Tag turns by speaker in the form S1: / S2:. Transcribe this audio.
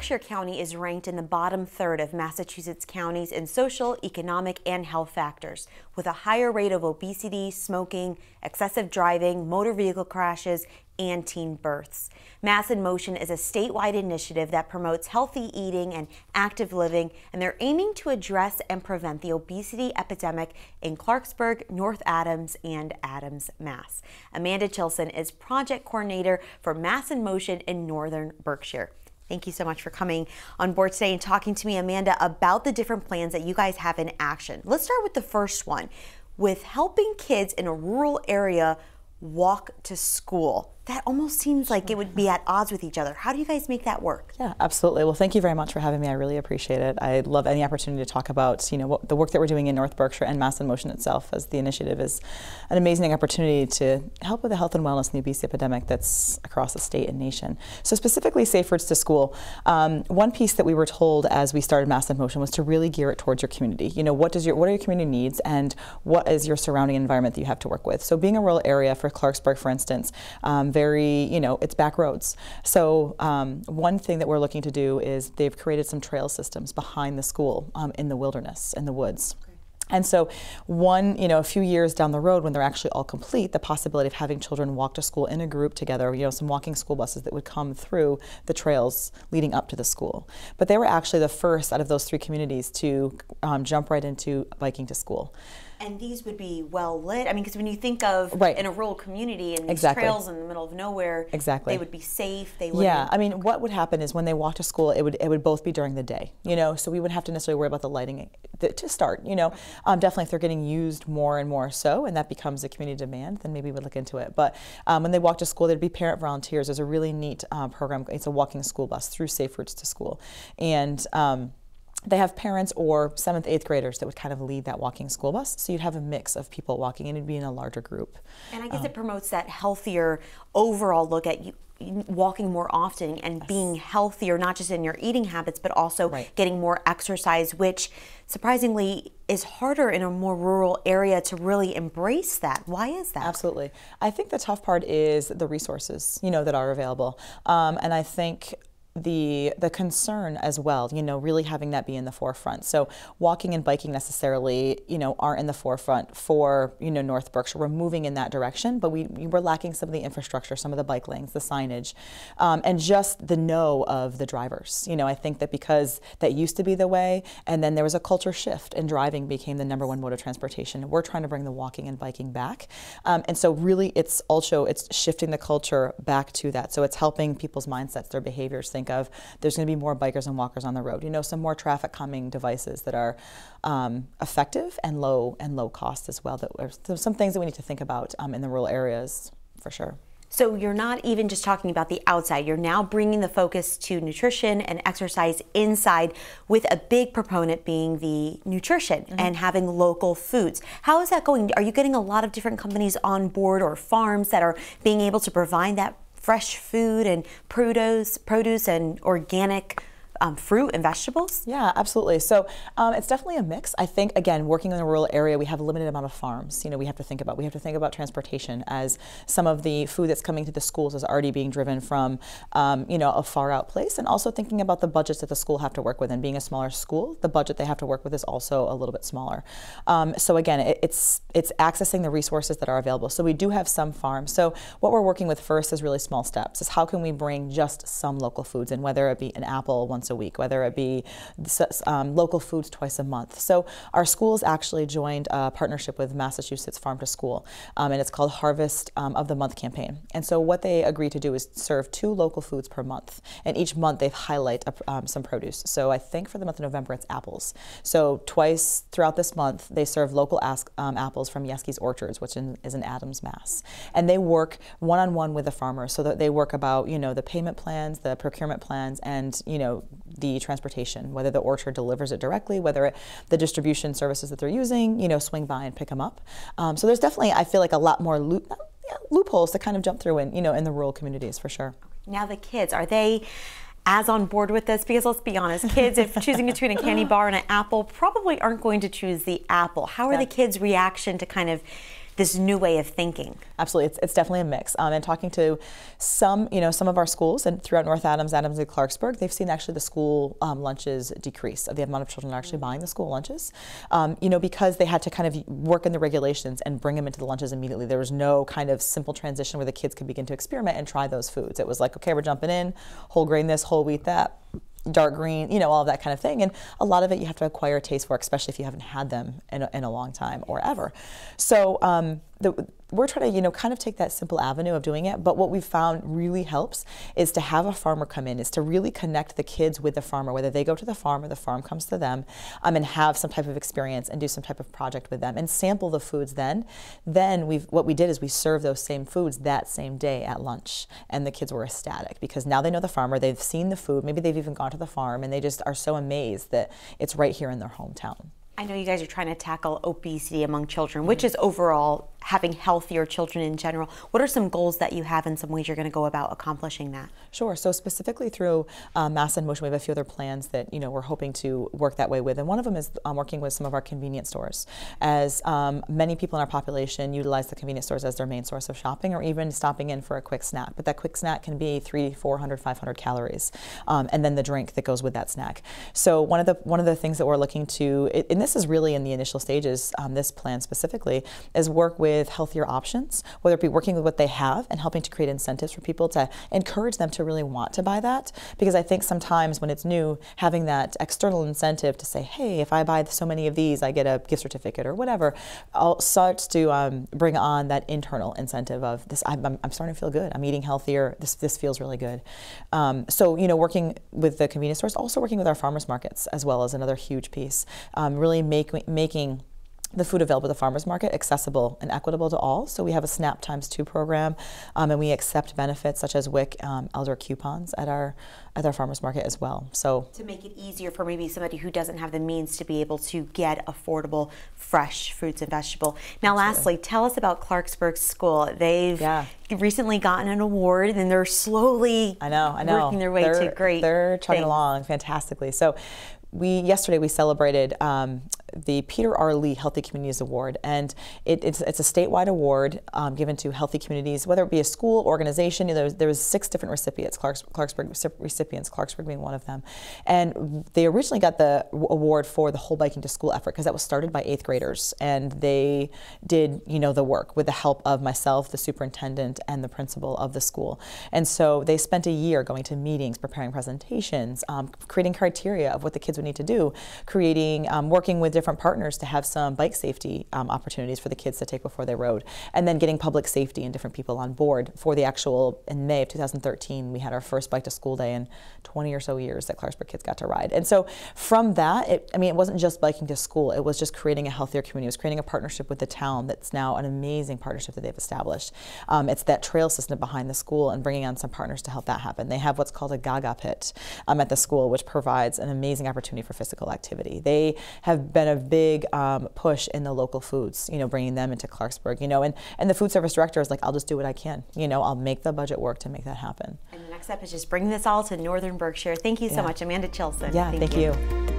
S1: Berkshire County is ranked in the bottom third of Massachusetts counties in social, economic, and health factors, with a higher rate of obesity, smoking, excessive driving, motor vehicle crashes, and teen births. Mass in Motion is a statewide initiative that promotes healthy eating and active living, and they're aiming to address and prevent the obesity epidemic in Clarksburg, North Adams, and Adams, Mass. Amanda Chilson is project coordinator for Mass in Motion in Northern Berkshire. Thank you so much for coming on board today and talking to me, Amanda, about the different plans that you guys have in action. Let's start with the first one with helping kids in a rural area walk to school that almost seems like it would be at odds with each other. How do you guys make that work?
S2: Yeah, absolutely. Well, thank you very much for having me. I really appreciate it. I love any opportunity to talk about, you know, what, the work that we're doing in North Berkshire and Mass in Motion itself as the initiative is an amazing opportunity to help with the health and wellness and the obesity epidemic that's across the state and nation. So specifically Safe Routes to School, um, one piece that we were told as we started Mass in Motion was to really gear it towards your community. You know, what does your what are your community needs and what is your surrounding environment that you have to work with? So being a rural area for Clarksburg, for instance, um, very, you know, it's back roads. So um, one thing that we're looking to do is they've created some trail systems behind the school um, in the wilderness, in the woods. And so, one, you know, a few years down the road, when they're actually all complete, the possibility of having children walk to school in a group together, you know, some walking school buses that would come through the trails leading up to the school. But they were actually the first out of those three communities to um, jump right into biking to school.
S1: And these would be well lit. I mean, because when you think of
S2: right.
S1: in a rural community and these
S2: exactly.
S1: trails in the middle of nowhere,
S2: exactly,
S1: they would be safe. They would.
S2: Yeah, I mean, what would happen is when they walk to school, it would it would both be during the day. You know, so we wouldn't have to necessarily worry about the lighting to start. You know, um, definitely if they're getting used more and more so, and that becomes a community demand, then maybe we would look into it. But um, when they walk to school, there'd be parent volunteers. There's a really neat um, program. It's a walking school bus through Safe Routes to School, and um, they have parents or seventh, eighth graders that would kind of lead that walking school bus. So you'd have a mix of people walking and it'd be in a larger group.
S1: And I guess um, it promotes that healthier overall look at you walking more often and yes. being healthier, not just in your eating habits, but also right. getting more exercise, which surprisingly is harder in a more rural area to really embrace that. Why is that?
S2: Absolutely. I think the tough part is the resources, you know, that are available. Um, and I think the the concern as well you know really having that be in the forefront. So walking and biking necessarily you know aren't in the forefront for you know north berkshire. We're moving in that direction but we, we were lacking some of the infrastructure some of the bike lanes the signage um, and just the know of the drivers. You know i think that because that used to be the way and then there was a culture shift and driving became the number one mode of transportation we're trying to bring the walking and biking back. Um, and so really it's also it's shifting the culture back to that. So it's helping people's mindsets their behaviors think of there's going to be more bikers and walkers on the road. You know, some more traffic calming devices that are um, effective and low and low cost as well. That are some things that we need to think about um, in the rural areas for sure.
S1: So you're not even just talking about the outside. You're now bringing the focus to nutrition and exercise inside with a big proponent being the nutrition mm-hmm. and having local foods. How is that going? Are you getting a lot of different companies on board or farms that are being able to provide that fresh food and produce, produce and organic um, fruit and vegetables?
S2: Yeah, absolutely. So um, it's definitely a mix. I think again, working in a rural area, we have a limited amount of farms. You know, we have to think about. We have to think about transportation as some of the food that's coming to the schools is already being driven from, um, you know, a far out place, and also thinking about the budgets that the school have to work with. And being a smaller school, the budget they have to work with is also a little bit smaller. Um, so again, it, it's it's accessing the resources that are available. So we do have some farms. So what we're working with first is really small steps. Is how can we bring just some local foods in, whether it be an apple once a week, whether it be um, local foods twice a month. So our schools actually joined a partnership with Massachusetts Farm to School, um, and it's called Harvest um, of the Month campaign. And so what they agree to do is serve two local foods per month, and each month they highlight a, um, some produce. So I think for the month of November it's apples. So twice throughout this month they serve local um, apples from Jaeschke's Orchards, which in, is in Adams, Mass. And they work one-on-one with the farmers so that they work about you know the payment plans, the procurement plans, and you know the transportation, whether the orchard delivers it directly, whether it, the distribution services that they're using, you know, swing by and pick them up. Um, so there's definitely, I feel like, a lot more loop, yeah, loopholes to kind of jump through in, you know, in the rural communities for sure.
S1: Now the kids, are they as on board with this? Because let's be honest, kids, if choosing between a candy bar and an apple, probably aren't going to choose the apple. How are yeah. the kids' reaction to kind of this new way of thinking?
S2: Absolutely, it's, it's definitely a mix. Um, and talking to some, you know, some of our schools and throughout North Adams, Adams, and Clarksburg, they've seen actually the school um, lunches decrease. Of the amount of children actually buying the school lunches, um, you know, because they had to kind of work in the regulations and bring them into the lunches immediately. There was no kind of simple transition where the kids could begin to experiment and try those foods. It was like, okay, we're jumping in, whole grain this, whole wheat that dark green, you know, all of that kind of thing. And a lot of it you have to acquire a taste for, especially if you haven't had them in a, in a long time or ever. So um, the, we're trying to, you know, kind of take that simple avenue of doing it. But what we've found really helps is to have a farmer come in, is to really connect the kids with the farmer, whether they go to the farm or the farm comes to them, um, and have some type of experience and do some type of project with them and sample the foods. Then, then we've what we did is we served those same foods that same day at lunch, and the kids were ecstatic because now they know the farmer, they've seen the food, maybe they've even gone to the farm, and they just are so amazed that it's right here in their hometown.
S1: I know you guys are trying to tackle obesity among children, which is overall having healthier children in general. What are some goals that you have and some ways you're going to go about accomplishing that?
S2: Sure. So specifically through um, Mass in Motion, we have a few other plans that you know we're hoping to work that way with, and one of them is um, working with some of our convenience stores, as um, many people in our population utilize the convenience stores as their main source of shopping, or even stopping in for a quick snack. But that quick snack can be three, 400, 500 calories, um, and then the drink that goes with that snack. So one of the one of the things that we're looking to, and this is really in the initial stages, um, this plan specifically, is work with with healthier options, whether it be working with what they have and helping to create incentives for people to encourage them to really want to buy that. Because I think sometimes when it's new, having that external incentive to say, hey, if I buy so many of these, I get a gift certificate or whatever, all starts to um, bring on that internal incentive of this. I'm, I'm, starting to feel good. I'm eating healthier. This this feels really good. Um, so you know, working with the convenience stores, also working with our farmers markets as well as another huge piece. Um, really make, making the food available at the farmers market accessible and equitable to all. So we have a SNAP times two program, um, and we accept benefits such as WIC um, elder coupons at our at our farmers market as well. So
S1: to make it easier for maybe somebody who doesn't have the means to be able to get affordable fresh fruits and vegetable. Now, Absolutely. lastly, tell us about Clarksburg School. They've yeah. recently gotten an award, and they're slowly
S2: I know I know
S1: working their way
S2: they're,
S1: to great.
S2: They're chugging along fantastically. So we yesterday we celebrated um, the Peter R. Lee Healthy Communities Award, and it, it's, it's, a statewide award um, given to healthy communities, whether it be a school, organization. You know, there, was, six different recipients, Clarks, Clarksburg recipients, Clarksburg being one of them, and they originally got the award for the whole biking to school effort because that was started by eighth graders, and they did you know the work with the help of myself, the superintendent, and the principal of the school, and so they spent a year going to meetings, preparing presentations, um, creating criteria of what the kids would need to do, creating, um, working with different partners to have some bike safety um, opportunities for the kids to take before they rode, and then getting public safety and different people on board for the actual, in May of 2013, we had our first bike to school day in 20 or so years that Clarksburg kids got to ride. And so from that, it, I mean, it wasn't just biking to school, it was just creating a healthier community. It was creating a partnership with the town that's now an amazing partnership that they've established. Um, it's that trail system behind the school and bringing on some partners to help that happen. They have what's called a Gaga pit um, at the school, which provides an amazing opportunity opportunity for physical activity. They have been a big um, push in the local foods, you know, bringing them into Clarksburg, you know, and, and the food service director is like, I'll just do what I can, you know, I'll make the budget work to make that happen.
S1: And the next step is just bringing this all to Northern Berkshire. Thank you so yeah. much, Amanda Chilson.
S2: Yeah, thank, thank you. you.